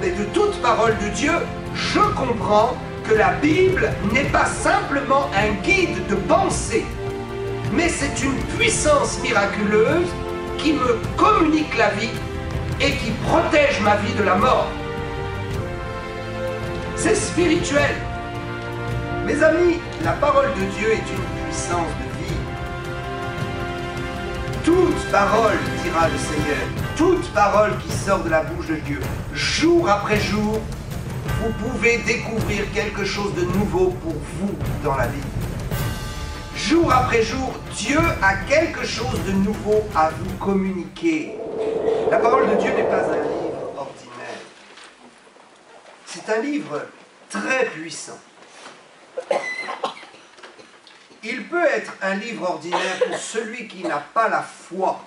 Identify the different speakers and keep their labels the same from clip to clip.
Speaker 1: mais de toute parole de Dieu, je comprends que la Bible n'est pas simplement un guide de pensée, mais c'est une puissance miraculeuse qui me communique la vie et qui protège ma vie de la mort. C'est spirituel. Mes amis, la parole de Dieu est une puissance de vie. Toute parole, dira le Seigneur, toute parole qui sort de la bouche de Dieu, jour après jour, vous pouvez découvrir quelque chose de nouveau pour vous dans la vie. Jour après jour, Dieu a quelque chose de nouveau à vous communiquer. La parole de Dieu n'est pas un livre ordinaire. C'est un livre très puissant. Il peut être un livre ordinaire pour celui qui n'a pas la foi.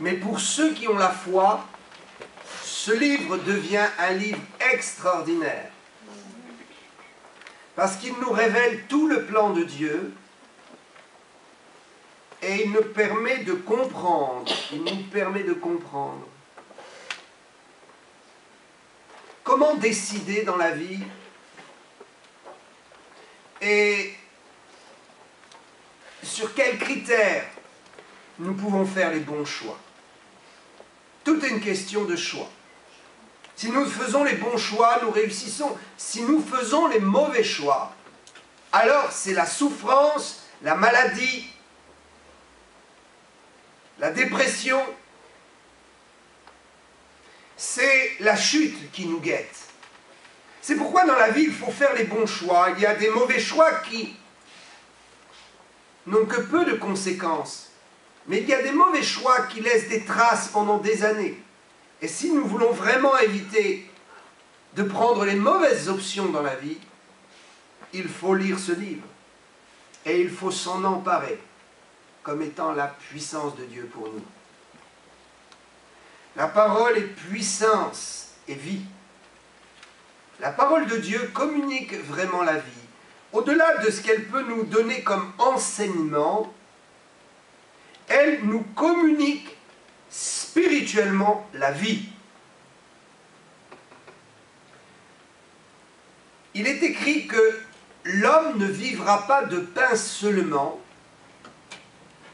Speaker 1: Mais pour ceux qui ont la foi, ce livre devient un livre extraordinaire. Parce qu'il nous révèle tout le plan de Dieu et il nous permet de comprendre, il nous permet de comprendre comment décider dans la vie et sur quels critères nous pouvons faire les bons choix. Tout est une question de choix. Si nous faisons les bons choix, nous réussissons. Si nous faisons les mauvais choix, alors c'est la souffrance, la maladie, la dépression, c'est la chute qui nous guette. C'est pourquoi dans la vie, il faut faire les bons choix. Il y a des mauvais choix qui n'ont que peu de conséquences. Mais il y a des mauvais choix qui laissent des traces pendant des années. Et si nous voulons vraiment éviter de prendre les mauvaises options dans la vie, il faut lire ce livre. Et il faut s'en emparer comme étant la puissance de Dieu pour nous. La parole est puissance et vie. La parole de Dieu communique vraiment la vie. Au-delà de ce qu'elle peut nous donner comme enseignement, elle nous communique spirituellement la vie. Il est écrit que l'homme ne vivra pas de pain seulement,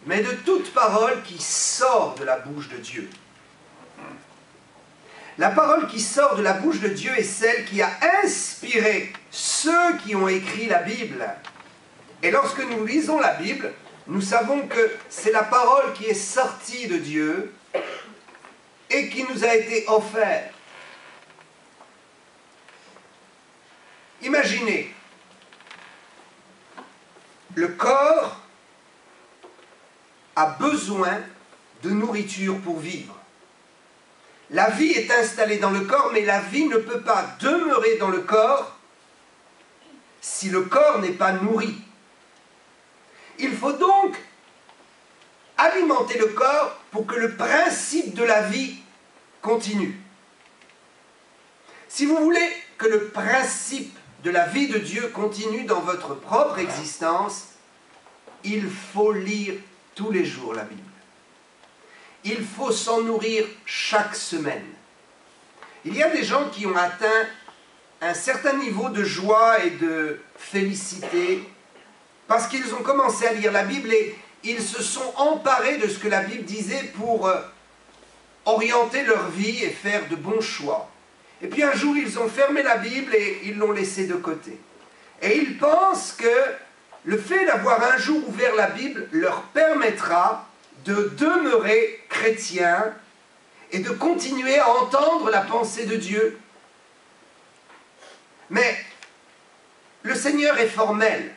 Speaker 1: mais de toute parole qui sort de la bouche de Dieu. La parole qui sort de la bouche de Dieu est celle qui a inspiré ceux qui ont écrit la Bible. Et lorsque nous lisons la Bible, nous savons que c'est la parole qui est sortie de Dieu et qui nous a été offerte. Imaginez, le corps a besoin de nourriture pour vivre. La vie est installée dans le corps, mais la vie ne peut pas demeurer dans le corps si le corps n'est pas nourri. Il faut donc alimenter le corps pour que le principe de la vie continue. Si vous voulez que le principe de la vie de Dieu continue dans votre propre existence, il faut lire tous les jours la Bible. Il faut s'en nourrir chaque semaine. Il y a des gens qui ont atteint un certain niveau de joie et de félicité parce qu'ils ont commencé à lire la Bible et ils se sont emparés de ce que la Bible disait pour euh, orienter leur vie et faire de bons choix. Et puis un jour, ils ont fermé la Bible et ils l'ont laissée de côté. Et ils pensent que le fait d'avoir un jour ouvert la Bible leur permettra de demeurer chrétiens et de continuer à entendre la pensée de Dieu. Mais le Seigneur est formel.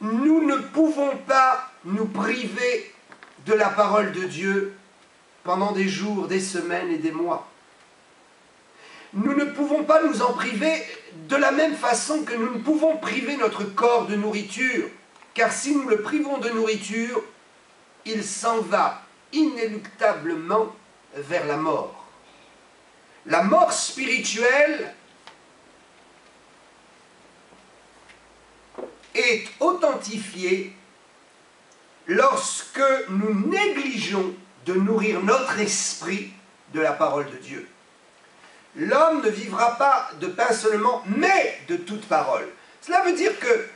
Speaker 1: Nous ne pouvons pas nous priver de la parole de Dieu pendant des jours, des semaines et des mois. Nous ne pouvons pas nous en priver de la même façon que nous ne pouvons priver notre corps de nourriture, car si nous le privons de nourriture, il s'en va inéluctablement vers la mort. La mort spirituelle est authentifiée lorsque nous négligeons de nourrir notre esprit de la parole de Dieu. L'homme ne vivra pas de pain seulement, mais de toute parole. Cela veut dire que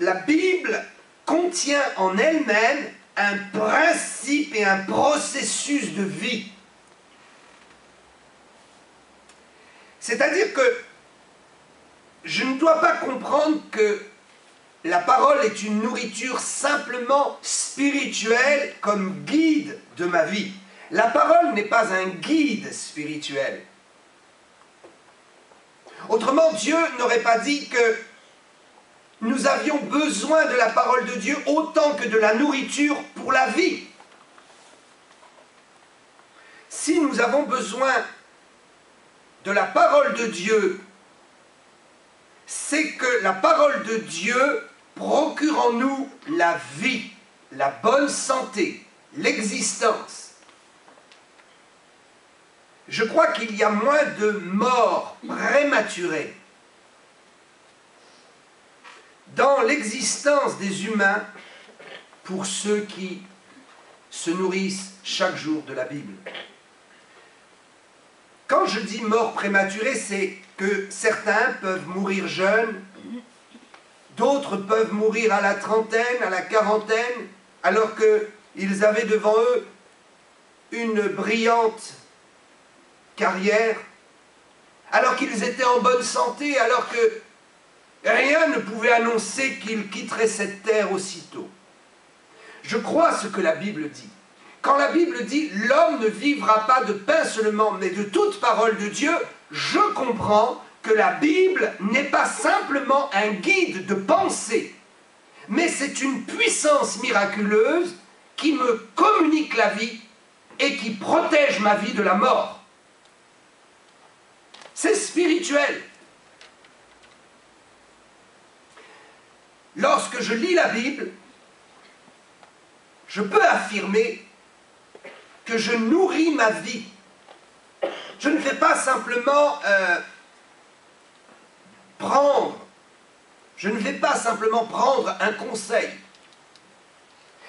Speaker 1: la Bible contient en elle-même un principe et un processus de vie. C'est-à-dire que je ne dois pas comprendre que la parole est une nourriture simplement spirituelle comme guide de ma vie. La parole n'est pas un guide spirituel. Autrement, Dieu n'aurait pas dit que nous avions besoin de la parole de Dieu autant que de la nourriture pour la vie. Si nous avons besoin de la parole de Dieu, c'est que la parole de Dieu procure en nous la vie, la bonne santé, l'existence. Je crois qu'il y a moins de morts prématurées dans l'existence des humains pour ceux qui se nourrissent chaque jour de la Bible. Quand je dis mort prématurée, c'est que certains peuvent mourir jeunes, d'autres peuvent mourir à la trentaine, à la quarantaine, alors qu'ils avaient devant eux une brillante carrière, alors qu'ils étaient en bonne santé, alors que Rien ne pouvait annoncer qu'il quitterait cette terre aussitôt. Je crois ce que la Bible dit. Quand la Bible dit l'homme ne vivra pas de pain seulement, mais de toute parole de Dieu, je comprends que la Bible n'est pas simplement un guide de pensée, mais c'est une puissance miraculeuse qui me communique la vie et qui protège ma vie de la mort. C'est spirituel. lorsque je lis la Bible, je peux affirmer que je nourris ma vie. Je ne fais pas simplement euh, prendre, je ne vais pas simplement prendre un conseil.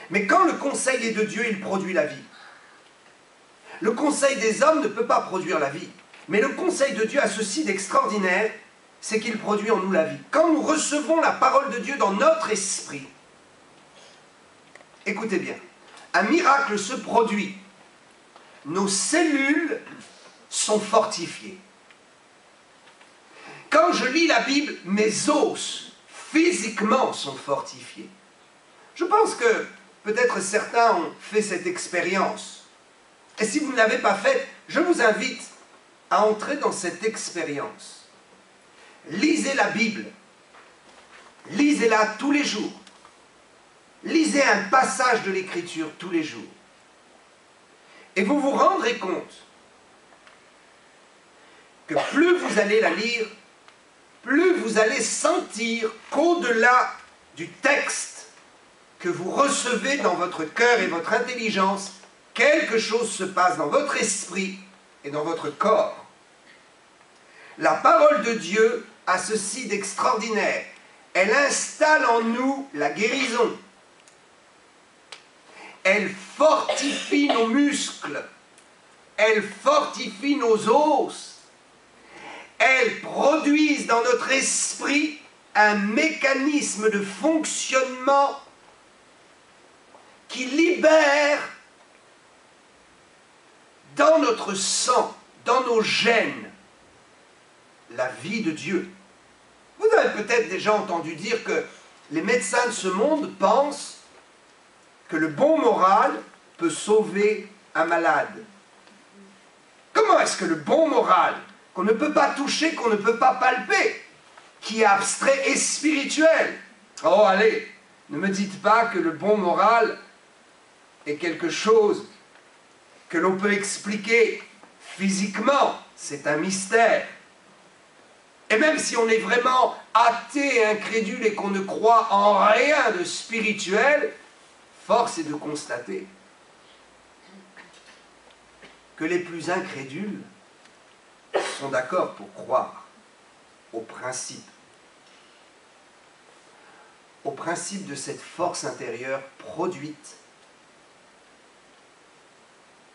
Speaker 1: Mais quand le conseil est de Dieu, il produit la vie. Le conseil des hommes ne peut pas produire la vie. Mais le conseil de Dieu a ceci d'extraordinaire, c'est qu'il produit en nous la vie. Quand nous recevons la parole de Dieu dans notre esprit, écoutez bien, un miracle se produit. Nos cellules sont fortifiées. Je lis la Bible, mes os physiquement sont fortifiés. Je pense que peut-être certains ont fait cette expérience. Et si vous ne l'avez pas faite, je vous invite à entrer dans cette expérience lisez la Bible. Lisez-la tous les jours. Lisez un passage de l'Écriture tous les jours. Et vous vous rendrez compte que plus vous allez la lire, plus vous allez sentir qu'au-delà du texte que vous recevez dans votre cœur et votre intelligence, quelque chose se passe dans votre esprit et dans votre corps. La parole de Dieu a ceci d'extraordinaire. Elle installe en nous la guérison. Elle fortifie nos muscles. Elle fortifie nos os. Elle produit dans notre esprit un mécanisme de fonctionnement qui libère dans notre sang, dans nos gènes, la vie de Dieu. Vous avez peut-être déjà entendu dire que les médecins de ce monde pensent que le bon moral peut sauver un malade. Comment est-ce que le bon moral, qu'on ne peut pas toucher, qu'on ne peut pas palper, qui est abstrait et spirituel Oh allez, ne me dites pas que le bon moral est quelque chose que l'on peut expliquer physiquement, c'est un mystère. Et même si on est vraiment athée et incrédule et qu'on ne croit en rien de spirituel, force est de constater que les plus incrédules sont d'accord pour croire au principe. au principe de cette force intérieure produite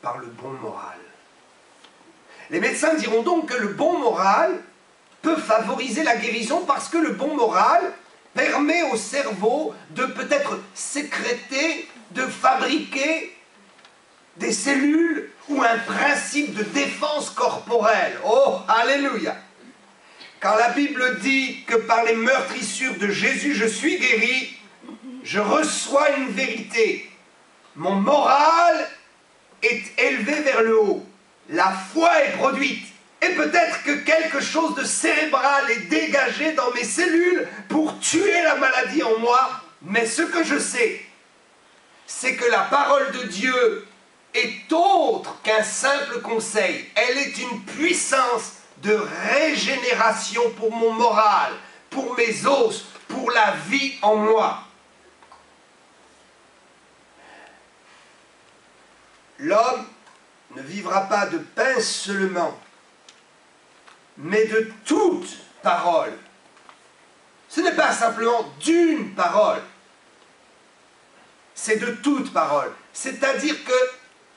Speaker 1: par le bon moral. Les médecins diront donc que le bon moral peut favoriser la guérison parce que le bon moral permet au cerveau de peut-être sécréter, de fabriquer des cellules ou un principe de défense corporelle. Oh, alléluia Quand la Bible dit que par les meurtrissures de Jésus je suis guéri, je reçois une vérité. Mon moral est élevé vers le haut. La foi est produite. Et peut-être que quelque chose de cérébral est dégagé dans mes cellules pour tuer la maladie en moi. Mais ce que je sais, c'est que la parole de Dieu est autre qu'un simple conseil. Elle est une puissance de régénération pour mon moral, pour mes os, pour la vie en moi. L'homme ne vivra pas de pain seulement, mais de toute parole. Ce n'est pas simplement d'une parole, c'est de toute parole. C'est-à-dire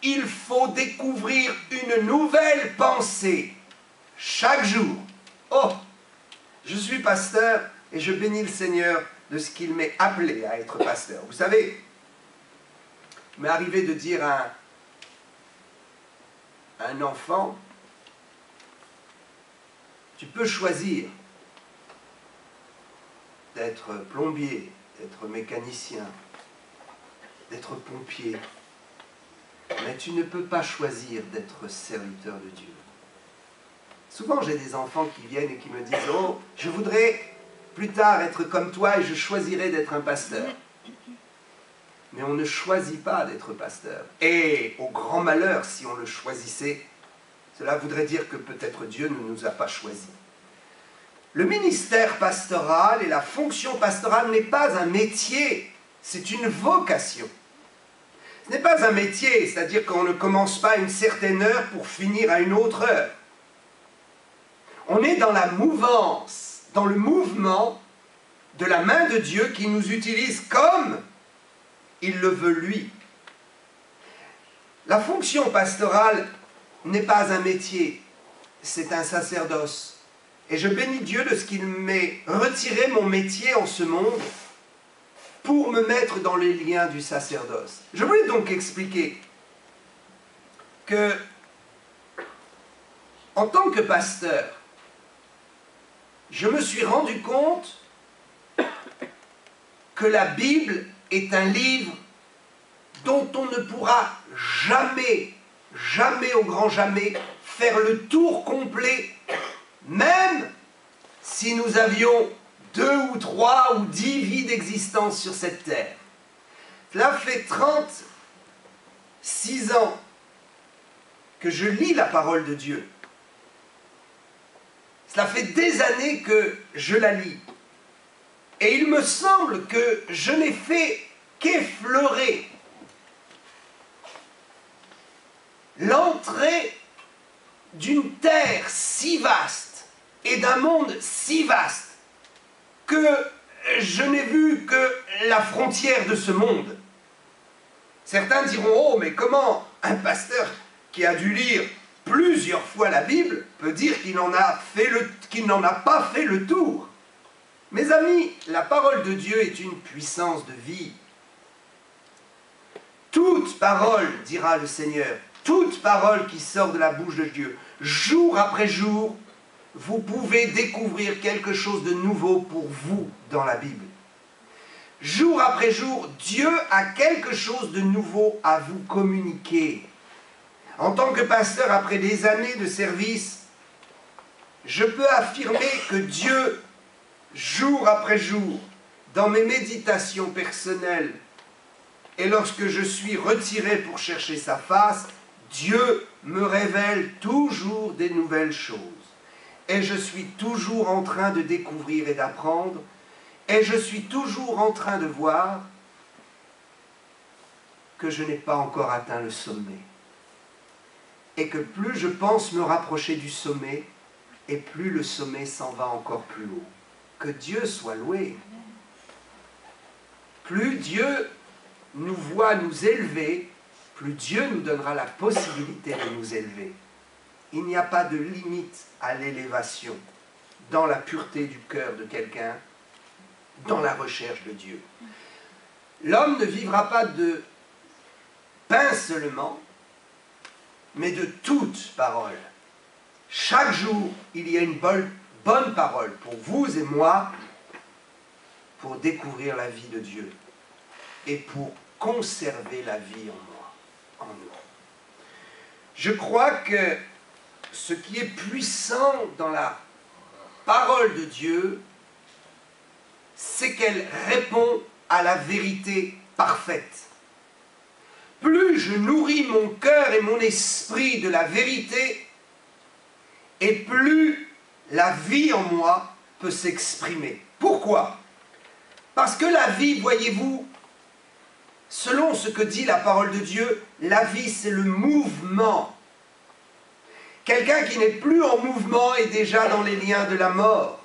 Speaker 1: qu'il faut découvrir une nouvelle pensée chaque jour. Oh, je suis pasteur et je bénis le Seigneur de ce qu'il m'est appelé à être pasteur. Vous savez, il m'est arrivé de dire à un enfant, tu peux choisir d'être plombier, d'être mécanicien, d'être pompier, mais tu ne peux pas choisir d'être serviteur de Dieu. Souvent, j'ai des enfants qui viennent et qui me disent Oh, je voudrais plus tard être comme toi et je choisirais d'être un pasteur. Mais on ne choisit pas d'être pasteur. Et au grand malheur, si on le choisissait, cela voudrait dire que peut-être Dieu ne nous a pas choisis. Le ministère pastoral et la fonction pastorale n'est pas un métier, c'est une vocation. Ce n'est pas un métier, c'est-à-dire qu'on ne commence pas à une certaine heure pour finir à une autre heure. On est dans la mouvance, dans le mouvement de la main de Dieu qui nous utilise comme il le veut lui. La fonction pastorale n'est pas un métier, c'est un sacerdoce. Et je bénis Dieu de ce qu'il m'ait retiré mon métier en ce monde pour me mettre dans les liens du sacerdoce. Je voulais donc expliquer que, en tant que pasteur, je me suis rendu compte que la Bible est un livre dont on ne pourra jamais, jamais au grand jamais, faire le tour complet, même si nous avions deux ou trois ou dix vies d'existence sur cette terre. Cela fait 36 ans que je lis la parole de Dieu. Cela fait des années que je la lis. Et il me semble que je n'ai fait qu'effleurer l'entrée d'une terre si vaste et d'un monde si vaste que je n'ai vu que la frontière de ce monde. Certains diront, oh, mais comment un pasteur qui a dû lire plusieurs fois la Bible peut dire qu'il n'en a, qu'il n'en a pas fait le tour? Mes amis, la parole de Dieu est une puissance de vie. Toute parole, dira le Seigneur, toute parole qui sort de la bouche de Dieu, jour après jour, vous pouvez découvrir quelque chose de nouveau pour vous dans la Bible. Jour après jour, Dieu a quelque chose de nouveau à vous communiquer. En tant que pasteur, après des années de service, je peux affirmer que Dieu, jour après jour, dans mes méditations personnelles, et lorsque je suis retiré pour chercher sa face, Dieu me révèle toujours des nouvelles choses. Et je suis toujours en train de découvrir et d'apprendre. Et je suis toujours en train de voir que je n'ai pas encore atteint le sommet. Et que plus je pense me rapprocher du sommet, et plus le sommet s'en va encore plus haut. Que Dieu soit loué. plus Dieu nous voit nous élever, plus Dieu nous donnera la possibilité de nous élever. Il n'y a pas de limite à l'élévation dans la pureté du cœur de quelqu'un, dans la recherche de Dieu. L'homme ne vivra pas de pain seulement, mais de toute parole. Chaque jour, il y a une bonne, parole pour vous et moi pour découvrir la vie de Dieu et pour conserver la vie en moi, en nous. Je crois que ce qui est puissant dans la parole de Dieu, c'est qu'elle répond à la vérité parfaite. Plus je nourris mon cœur et mon esprit de la vérité, et plus la vie en moi peut s'exprimer. Pourquoi? Parce que la vie, voyez-vous, selon ce que dit la parole de Dieu, la vie c'est le mouvement. Quelqu'un qui n'est plus en mouvement est déjà dans les liens de la mort.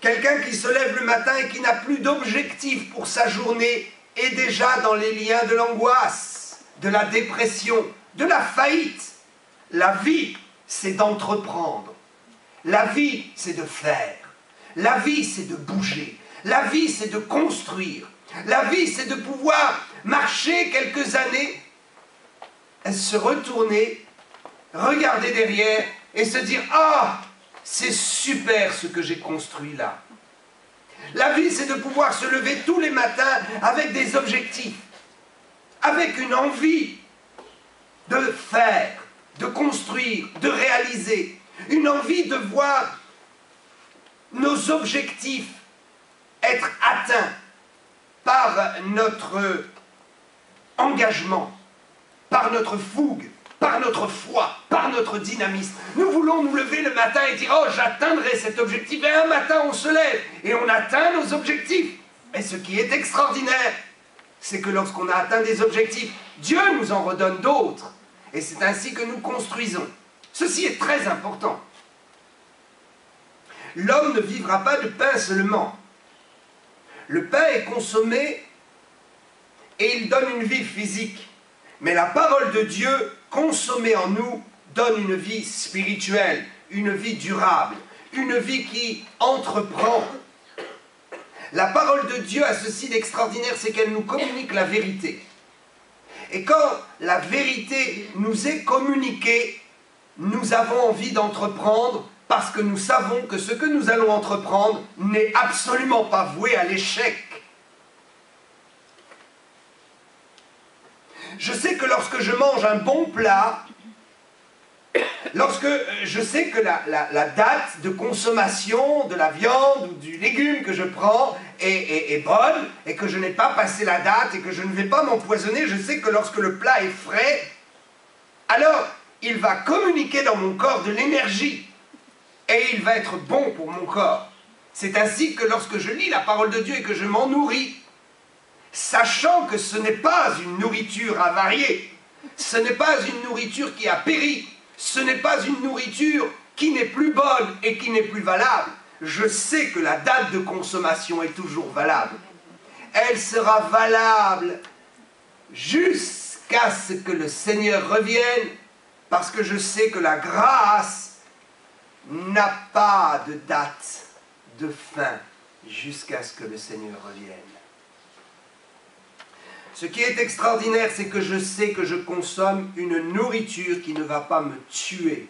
Speaker 1: Quelqu'un qui se lève le matin et qui n'a plus d'objectif pour sa journée est déjà dans les liens de l'angoisse, de la dépression, de la faillite. La vie, c'est d'entreprendre. La vie, c'est de faire. La vie, c'est de bouger. La vie, c'est de construire. La vie, c'est de pouvoir marcher quelques années, se retourner, regarder derrière et se dire Ah, c'est super ce que j'ai construit là. La vie, c'est de pouvoir se lever tous les matins avec des objectifs, avec une envie de faire, de construire, de réaliser, une envie de voir nos objectifs être atteints par notre engagement, par notre fougue, par notre foi, par notre dynamisme. Nous voulons nous lever le matin et dire Oh, j'atteindrai cet objectif. Et un matin, on se lève et on atteint nos objectifs. Et ce qui est extraordinaire, c'est que lorsqu'on a atteint des objectifs, Dieu nous en redonne d'autres. Et c'est ainsi que nous construisons. Ceci est très important. L'homme ne vivra pas de pain seulement. Le pain est consommé et il donne une vie physique. Mais la parole de Dieu consommée en nous donne une vie spirituelle, une vie durable, une vie qui entreprend. La parole de Dieu a ceci d'extraordinaire, c'est qu'elle nous communique la vérité. Et quand la vérité nous est communiquée, nous avons envie d'entreprendre parce que nous savons que ce que nous allons entreprendre n'est absolument pas voué à l'échec. Je sais que lorsque je mange un bon plat, lorsque euh, je sais que la, date de consommation de la viande ou du légume que je prends est, est bonne et que je n'ai pas passé la date et que je ne vais pas m'empoisonner, je sais que lorsque le plat est frais, alors il va communiquer dans mon corps de l'énergie et il va être bon pour mon corps. C'est ainsi que lorsque je lis la parole de Dieu et que je m'en nourris, sachant que ce n'est pas une nourriture avariée, ce n'est pas une nourriture qui a péri, ce n'est pas une nourriture qui n'est plus bonne et qui n'est plus valable. Je sais que la date de consommation est toujours valable. Elle sera valable jusqu'à ce que le Seigneur revienne, parce que je sais que la grâce n'a pas de date de fin jusqu'à ce que le Seigneur revienne. Ce qui est extraordinaire, c'est que je sais que je consomme une nourriture qui ne va pas me tuer.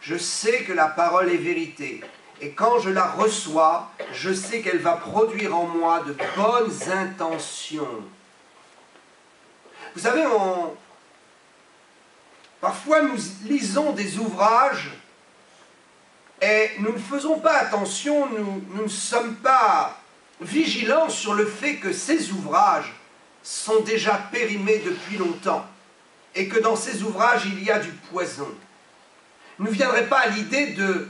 Speaker 1: Je sais que la parole est vérité. Et quand je la reçois, je sais qu'elle va produire en moi de bonnes intentions. Vous savez, parfois nous lisons des ouvrages et nous ne faisons pas attention, nous, ne sommes pas vigilants sur le fait que ces ouvrages sont déjà périmés depuis longtemps et que dans ces ouvrages il y a du poison. Ne viendrait pas à l'idée de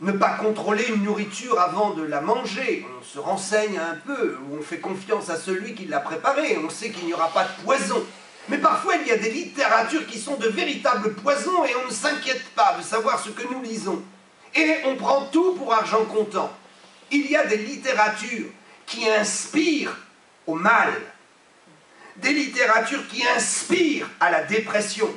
Speaker 1: ne pas contrôler une nourriture avant de la manger? On se renseigne un peu, ou on fait confiance à celui qui l'a préparée, on sait qu'il n'y aura pas de poison. Mais parfois il y a des littératures qui sont de véritables poisons et on ne s'inquiète pas de savoir ce que nous lisons. Et on prend tout pour argent comptant. Il y a des littératures qui inspirent au mal, des littératures qui inspirent à la dépression,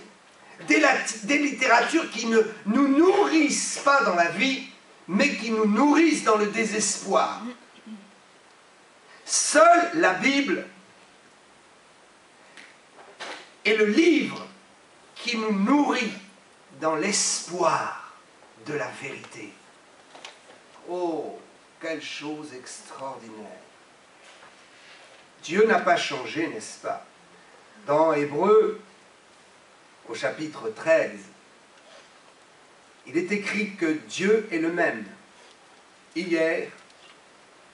Speaker 1: des, littératures qui ne nous nourrissent pas dans la vie, mais qui nous nourrissent dans le désespoir. Seule la Bible est le livre qui nous nourrit dans l'espoir de la vérité. Oh, quelle chose extraordinaire. Dieu n'a pas changé, n'est-ce pas? Dans Hébreu, au chapitre 13, il est écrit que Dieu est le même, hier,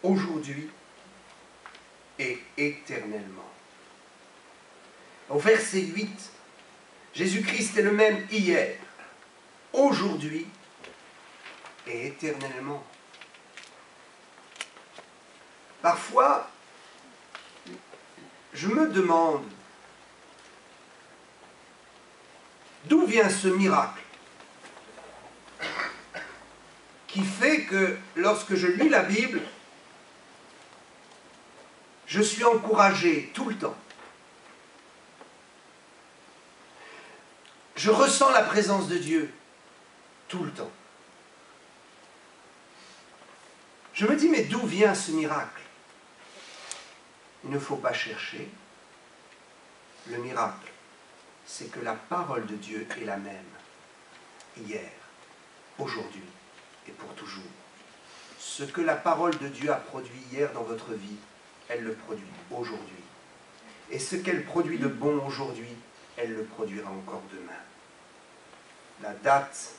Speaker 1: aujourd'hui et éternellement. Au verset 8, Jésus-Christ est le même hier, aujourd'hui et éternellement. Parfois, je me demande d'où vient ce miracle qui fait que lorsque je lis la Bible, je suis encouragé tout le temps. Je ressens la présence de Dieu tout le temps. Je me dis, mais d'où vient ce miracle? Il ne faut pas chercher. Le miracle, c'est que la parole de Dieu est la même, hier, aujourd'hui et pour toujours. Ce que la parole de Dieu a produit hier dans votre vie, elle le produit aujourd'hui. Et ce qu'elle produit de bon aujourd'hui, elle le produira encore demain. La date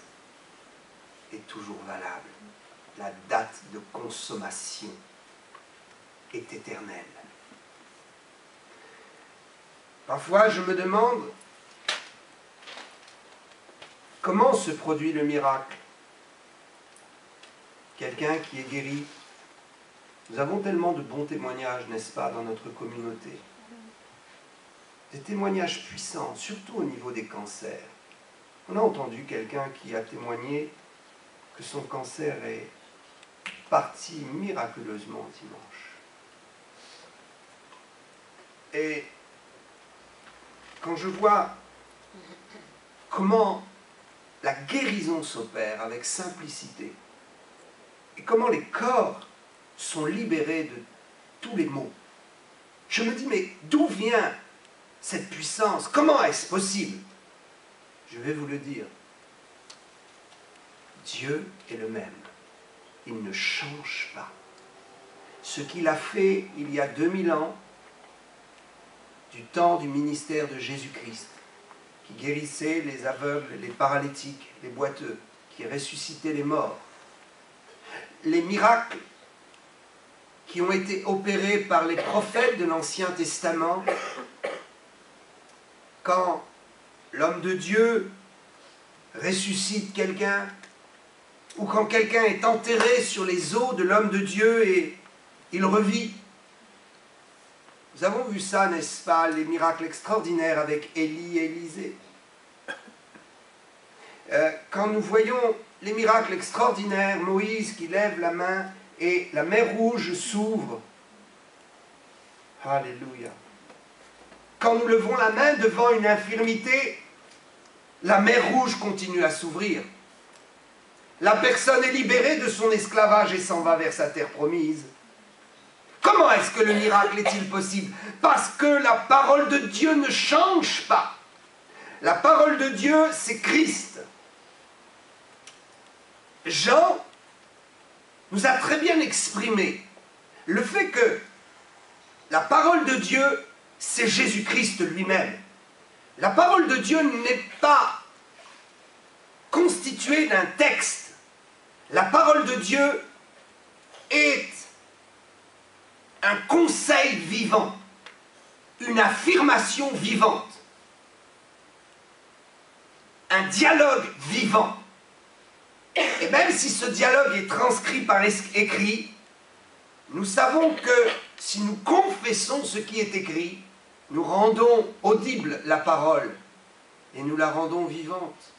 Speaker 1: est toujours valable. La date de consommation est éternelle. Parfois, je me demande comment se produit le miracle. Quelqu'un qui est guéri. Nous avons tellement de bons témoignages, n'est-ce pas, dans notre communauté. Des témoignages puissants, surtout au niveau des cancers. On a entendu quelqu'un qui a témoigné que son cancer est parti miraculeusement dimanche. Et quand je vois comment la guérison s'opère avec simplicité, et comment les corps sont libérés de tous les maux, je me dis, mais d'où vient cette puissance? Comment est-ce possible? Je vais vous le dire. Dieu est le même. Il ne change pas. Ce qu'il a fait il y a 2000 ans, du temps du ministère de Jésus-Christ, qui guérissait les aveugles, les paralytiques, les boiteux, qui ressuscitait les morts, les miracles qui ont été opérés par les prophètes de l'Ancien Testament, quand l'homme de Dieu ressuscite quelqu'un, ou quand quelqu'un est enterré sur les eaux de l'homme de Dieu et il revit. Nous avons vu ça, n'est-ce pas, les miracles extraordinaires avec Élie et Élisée. Euh, quand nous voyons les miracles extraordinaires, Moïse qui lève la main et la mer rouge s'ouvre. Alléluia. Quand nous levons la main devant une infirmité, la mer rouge continue à s'ouvrir. La personne est libérée de son esclavage et s'en va vers sa terre promise. Comment est-ce que le miracle est-il possible? Parce que la parole de Dieu ne change pas. La parole de Dieu, c'est Christ. Jean nous a très bien exprimé le fait que la parole de Dieu, c'est Jésus-Christ lui-même. La parole de Dieu n'est pas constituée d'un texte. La parole de Dieu est un conseil vivant, une affirmation vivante, un dialogue vivant. Et même si ce dialogue est transcrit par écrit, nous savons que si nous confessons ce qui est écrit, nous rendons audible la parole et nous la rendons vivante.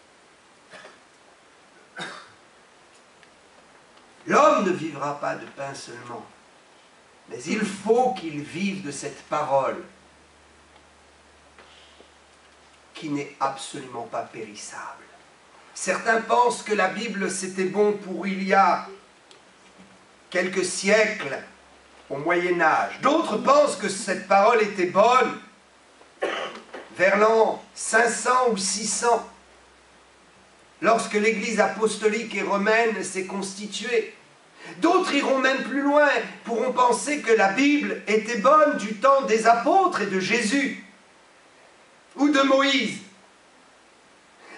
Speaker 1: L'homme ne vivra pas de pain seulement, Mais il faut qu'ils vivent de cette parole qui n'est absolument pas périssable. Certains pensent que la Bible c'était bon pour il y a quelques siècles au Moyen Âge. D'autres pensent que cette parole était bonne vers l'an 500 ou 600, lorsque l'Église apostolique et romaine s'est constituée. D'autres iront même plus loin, pourront penser que la Bible était bonne du temps des apôtres et de Jésus, ou de Moïse.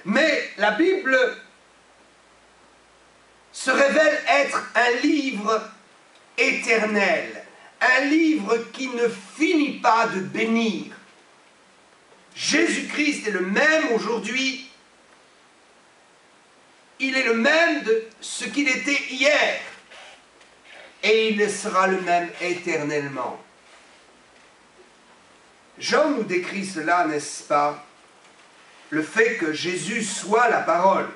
Speaker 1: Mais la Bible se révèle être un livre éternel, un livre qui ne finit pas de bénir. Jésus-Christ est le même aujourd'hui. Il est le même de ce qu'il était hier. Et il sera le même éternellement. Jean nous décrit cela, n'est-ce pas? Le fait que Jésus soit la parole.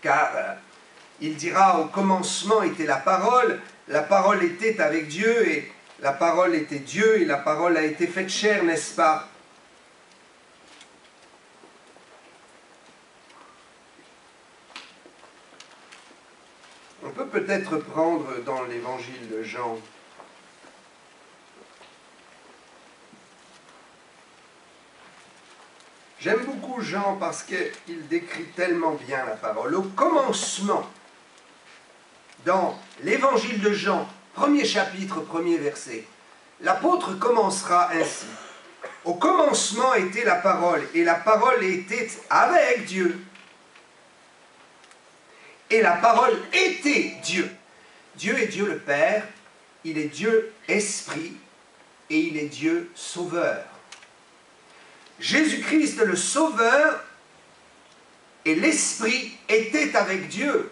Speaker 1: Car euh, il dira au commencement était la parole, la parole était avec Dieu et la parole était Dieu et la parole a été faite chair, n'est-ce pas? Peut peut-être prendre dans l'évangile de Jean J'aime beaucoup Jean parce qu'il décrit tellement bien la parole. Au commencement, dans l'évangile de Jean, premier chapitre, premier verset, l'apôtre commencera ainsi. Au commencement était la parole, et la parole était avec Dieu. Et la parole était Dieu. Dieu est Dieu le Père, il est Dieu Esprit, et il est Dieu Sauveur. Jésus-Christ le Sauveur et l'Esprit étaient avec Dieu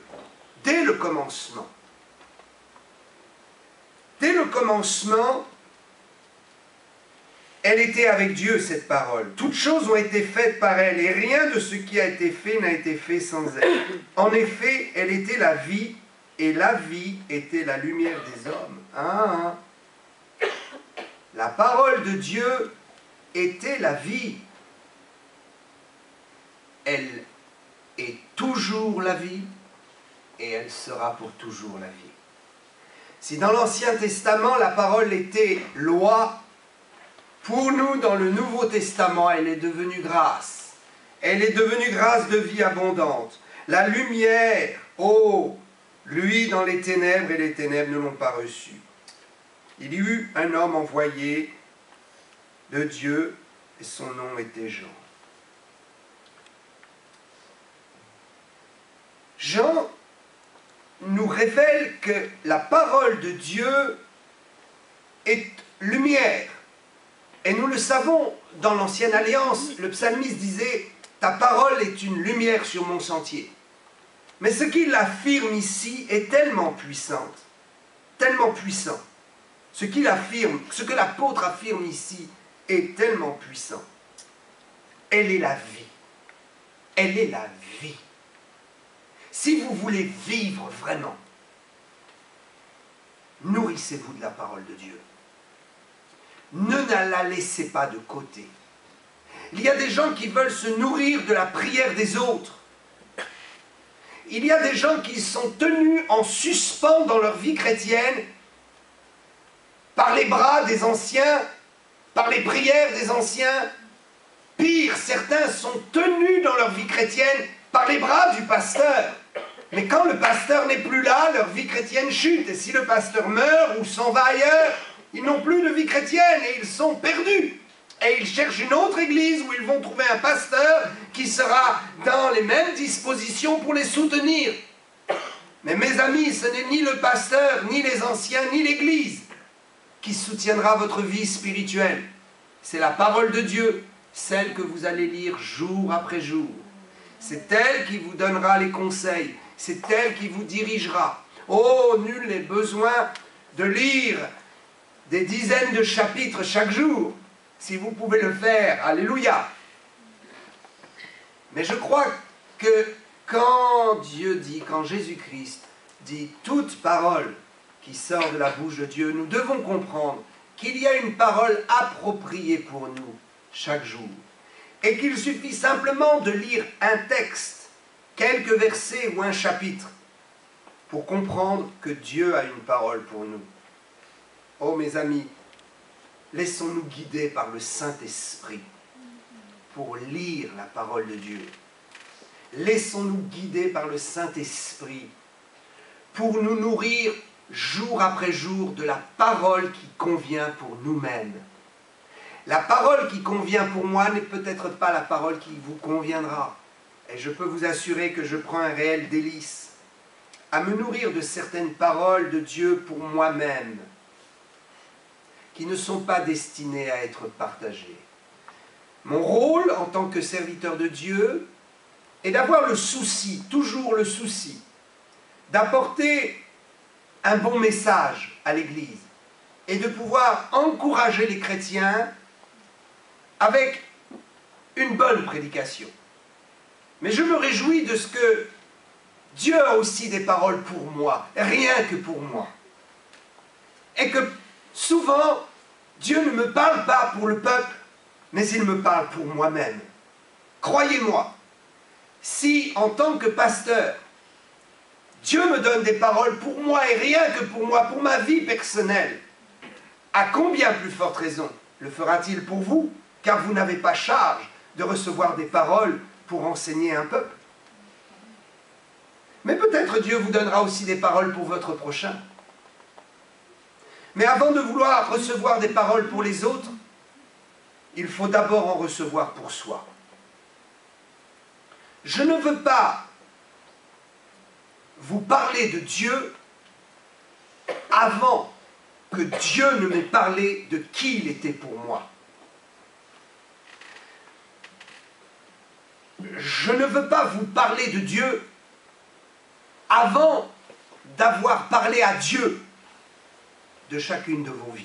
Speaker 1: dès le commencement. Dès le commencement, elle était avec Dieu, cette parole. Toutes choses ont été faites par elle, et rien de ce qui a été fait n'a été fait sans elle. En effet, elle était la vie, et la vie était la lumière des hommes. Ah, hein. La parole de Dieu était la vie. Elle est toujours la vie, et elle sera pour toujours la vie. Si dans l'Ancien Testament la parole était loi, pour nous dans le Nouveau Testament elle est devenue grâce. Elle est devenue grâce de vie abondante. La lumière, oh, lui dans les ténèbres et les ténèbres ne l'ont pas reçu. Il y eut un homme envoyé de Dieu et son nom était Jean. Jean nous révèle que la parole de Dieu est lumière. Et nous le savons, dans l'Ancienne Alliance, le psalmiste disait, Ta parole est une lumière sur mon sentier. Mais ce qu'il affirme ici est tellement puissant, tellement puissant. Ce qu'il affirme, ce que l'apôtre affirme ici est tellement puissant. Elle est la vie. Elle est la vie. Si vous voulez vivre vraiment, nourrissez-vous de la parole de Dieu. Ne la laissez pas de côté. Il y a des gens qui veulent se nourrir de la prière des autres. Il y a des gens qui sont tenus en suspens dans leur vie chrétienne par les bras des anciens, par les prières des anciens. Pire, certains sont tenus dans leur vie chrétienne par les bras du pasteur. Mais quand le pasteur n'est plus là, leur vie chrétienne chute. Et si le pasteur meurt ou s'en va ailleurs, ils n'ont plus de vie chrétienne et ils sont perdus. Et ils cherchent une autre église où ils vont trouver un pasteur qui sera dans les mêmes dispositions pour les soutenir. Mais mes amis, ce n'est ni le pasteur, ni les anciens, ni l'église qui soutiendra votre vie spirituelle. C'est la parole de Dieu, celle que vous allez lire jour après jour. C'est elle qui vous donnera les conseils. C'est elle qui vous dirigera. Oh, nul n'est besoin de lire des dizaines de chapitres chaque jour. Si vous pouvez le faire, alléluia. Mais je crois que quand Dieu dit, quand Jésus-Christ dit toute parole qui sort de la bouche de Dieu, nous devons comprendre qu'il y a une parole appropriée pour nous chaque jour et qu'il suffit simplement de lire un texte, quelques versets ou un chapitre pour comprendre que Dieu a une parole pour nous. Oh mes amis, laissons-nous guider par le Saint-Esprit pour lire la parole de Dieu. Laissons-nous guider par le Saint-Esprit pour nous nourrir jour après jour de la parole qui convient pour nous-mêmes. La parole qui convient pour moi n'est peut-être pas la parole qui vous conviendra. Et je peux vous assurer que je prends un réel délice à me nourrir de certaines paroles de Dieu pour moi-même, qui ne sont pas destinées à être partagées. Mon rôle en tant que serviteur de Dieu est d'avoir le souci, toujours le souci, d'apporter un bon message à l'Église et de pouvoir encourager les chrétiens avec une bonne prédication. Mais je me réjouis de ce que Dieu a aussi des paroles pour moi, rien que pour moi. Et que souvent, Dieu ne me parle pas pour le peuple, mais il me parle pour moi-même. Croyez-moi, si en tant que pasteur, Dieu me donne des paroles pour moi et rien que pour moi, pour ma vie personnelle, à combien plus forte raison le fera-t-il pour vous, car vous n'avez pas charge de recevoir des paroles pour enseigner un peuple? Mais peut-être Dieu vous donnera aussi des paroles pour votre prochain. Mais avant de vouloir recevoir des paroles pour les autres, il faut d'abord en recevoir pour soi. Je ne veux pas vous parler de Dieu avant que Dieu ne m'ait parlé de qui il était pour moi. Je ne veux pas vous parler de Dieu avant d'avoir parlé à Dieu de chacune de vos vies.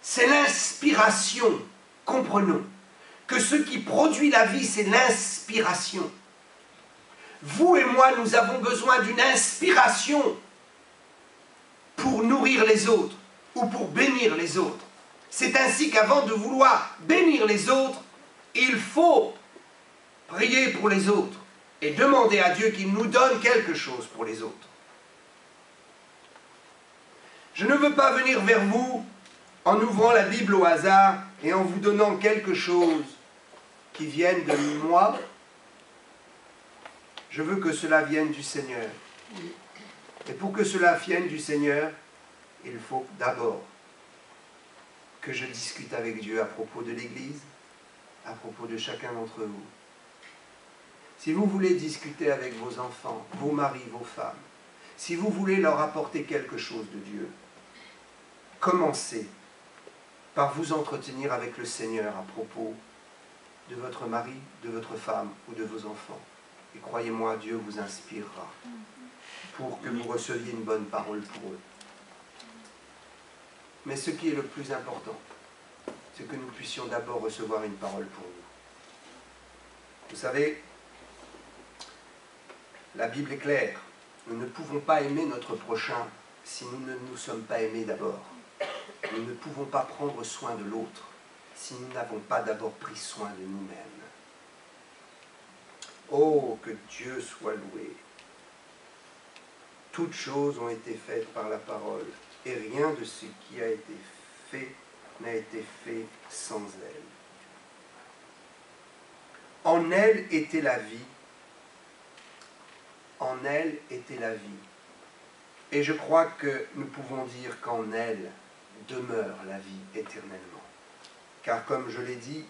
Speaker 1: C'est l'inspiration, comprenons, que ce qui produit la vie, c'est l'inspiration. Vous et moi, nous avons besoin d'une inspiration pour nourrir les autres ou pour bénir les autres. C'est ainsi qu'avant de vouloir bénir les autres, il faut prier pour les autres et demander à Dieu qu'il nous donne quelque chose pour les autres. Je ne veux pas venir vers vous en ouvrant la Bible au hasard et en vous donnant quelque chose qui vienne de moi. Je veux que cela vienne du Seigneur. Et pour que cela vienne du Seigneur, il faut d'abord que je discute avec Dieu à propos de l'Église, à propos de chacun d'entre vous. Si vous voulez discuter avec vos enfants, vos maris, vos femmes, si vous voulez leur apporter quelque chose de Dieu, commencez par vous entretenir avec le Seigneur à propos de votre mari, de votre femme ou de vos enfants. Et croyez-moi, Dieu vous inspirera pour que vous receviez une bonne parole pour eux. Mais ce qui est le plus important, c'est que nous puissions d'abord recevoir une parole pour nous. Vous savez, la Bible est claire. Nous ne pouvons pas aimer notre prochain si nous ne nous sommes pas aimés d'abord. Nous ne pouvons pas prendre soin de l'autre si nous n'avons pas d'abord pris soin de nous-mêmes. Oh, que Dieu soit loué. Toutes choses ont été faites par la parole, et rien de ce qui a été fait n'a été fait sans elle. En elle était la vie, en elle était la vie. Et je crois que nous pouvons dire qu'en elle demeure la vie éternellement. Car comme je l'ai dit,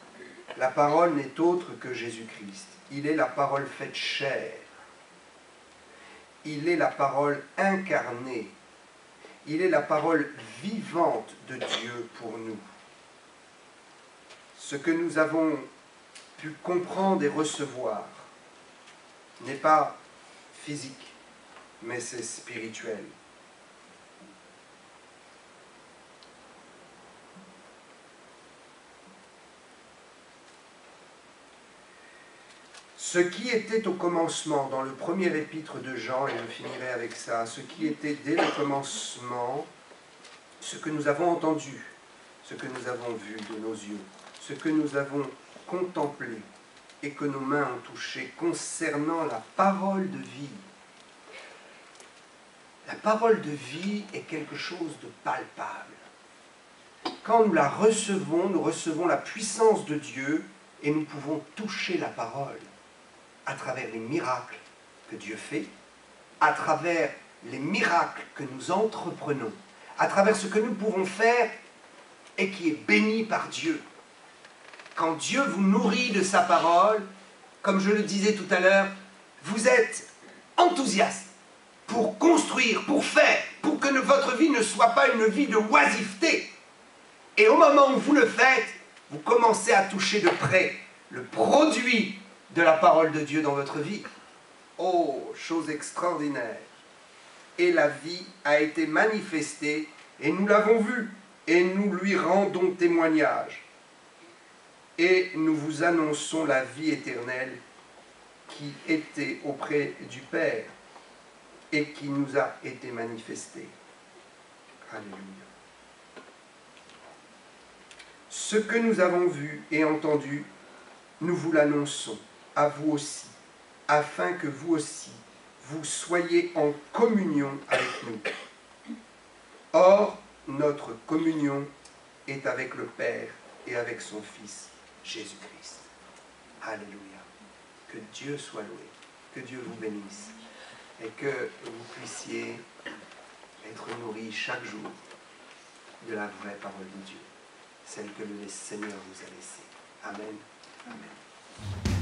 Speaker 1: la parole n'est autre que Jésus-Christ. Il est la parole faite chair. Il est la parole incarnée. Il est la parole vivante de Dieu pour nous. Ce que nous avons pu comprendre et recevoir n'est pas physique, mais c'est spirituel. Ce qui était au commencement, dans le premier épître de Jean, et je finirai avec ça, ce qui était dès le commencement, ce que nous avons entendu, ce que nous avons vu de nos yeux, ce que nous avons contemplé et que nos mains ont touché concernant la parole de vie. La parole de vie est quelque chose de palpable. Quand nous la recevons, nous recevons la puissance de Dieu et nous pouvons toucher la parole à travers les miracles que Dieu fait, à travers les miracles que nous entreprenons, à travers ce que nous pouvons faire et qui est béni par Dieu. Quand Dieu vous nourrit de sa parole, comme je le disais tout à l'heure, vous êtes enthousiaste pour construire, pour faire, pour que votre vie ne soit pas une vie de oisiveté. Et au moment où vous le faites, vous commencez à toucher de près le produit de la parole de Dieu dans votre vie. Oh, chose extraordinaire. Et la vie a été manifestée, et nous l'avons vue, et nous lui rendons témoignage. Et nous vous annonçons la vie éternelle qui était auprès du Père et qui nous a été manifestée. Alléluia. Ce que nous avons vu et entendu, nous vous l'annonçons à vous aussi, afin que vous aussi, vous soyez en communion avec nous. Or, notre communion est avec le Père et avec son Fils, Jésus-Christ. Alléluia. Que Dieu soit loué, que Dieu vous bénisse et que vous puissiez être nourris chaque jour de la vraie parole de Dieu, celle que le Seigneur vous a laissée. Amen. Amen.